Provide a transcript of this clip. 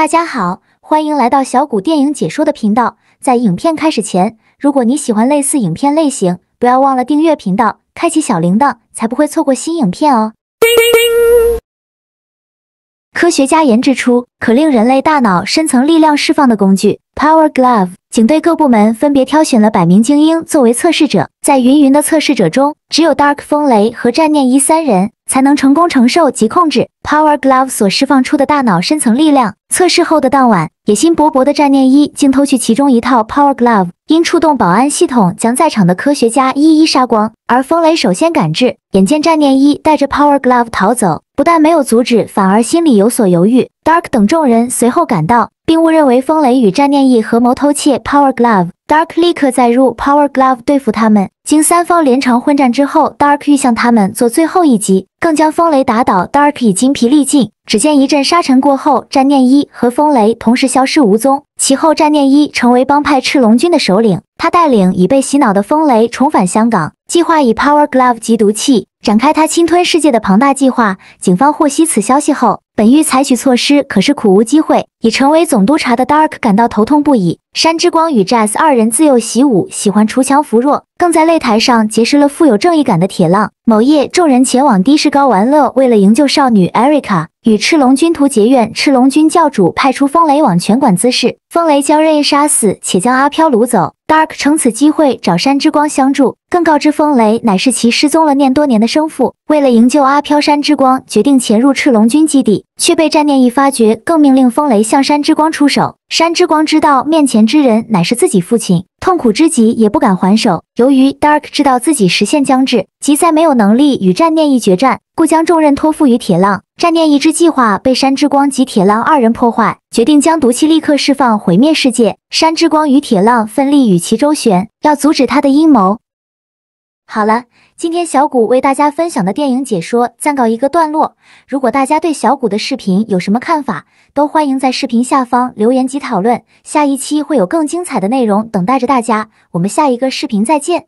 大家好，欢迎来到小谷电影解说的频道。在影片开始前，如果你喜欢类似影片类型，不要忘了订阅频道，开启小铃铛，才不会错过新影片哦。科学家研制出可令人类大脑深层力量释放的工具 Power Glove。警队各部门分别挑选了百名精英作为测试者，在芸芸的测试者中，只有 Dark 风雷和战念一三人才能成功承受及控制 Power Glove 所释放出的大脑深层力量。测试后的当晚，野心勃勃的战念一竟偷去其中一套 Power Glove，因触动保安系统，将在场的科学家一一杀光。而风雷首先赶至，眼见战念一带着 Power Glove 逃走，不但没有阻止，反而心里有所犹豫。Dark 等众人随后赶到。并误认为风雷与战念一合谋偷窃 Power Glove。Dark 立刻载入 Power Glove 对付他们。经三方连场混战之后，Dark 欲向他们做最后一击，更将风雷打倒。Dark 已精疲力尽。只见一阵沙尘过后，战念一和风雷同时消失无踪。其后，战念一成为帮派赤龙军的首领。他带领已被洗脑的风雷重返香港，计划以 Power Glove 及毒气展开他侵吞世界的庞大计划。警方获悉此消息后，本欲采取措施，可是苦无机会。已成为总督察的 Dark 感到头痛不已。山之光与 Jazz 二人自幼习武，喜欢锄强扶弱，更在擂台上结识了富有正义感的铁浪。某夜，众人前往的士高玩乐，为了营救少女 Erica，与赤龙军图结怨。赤龙军教主派出风雷网拳馆滋事，风雷将任意杀死，且将阿飘掳走。Dark 乘此机会找山之光相助，更告知风雷乃是其失踪了念多年的生父。为了营救阿飘，山之光决定潜入赤龙军基地，却被战念一发觉，更命令风雷向山之光出手。山之光知道面前之人乃是自己父亲，痛苦之极，也不敢还手。由于 Dark 知道自己时限将至，即再没有能力与战念一决战，故将重任托付于铁浪。战念一之计划被山之光及铁浪二人破坏，决定将毒气立刻释放，毁灭世界。山之光与铁浪奋力与其周旋，要阻止他的阴谋。好了。今天小谷为大家分享的电影解说暂告一个段落。如果大家对小谷的视频有什么看法，都欢迎在视频下方留言及讨论。下一期会有更精彩的内容等待着大家，我们下一个视频再见。